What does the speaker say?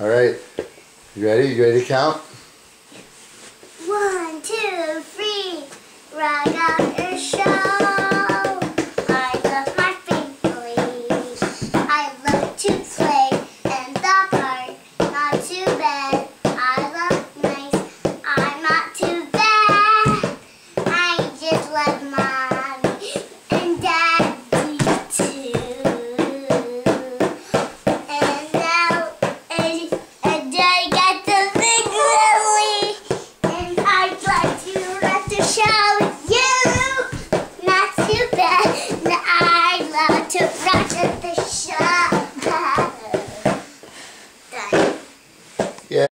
All right. You ready? You ready to count? One, two, three. Rock out your show. I love my family. I love to play in the park. Not too bad. I love nice. I'm not too bad. I just love my to practice the Show.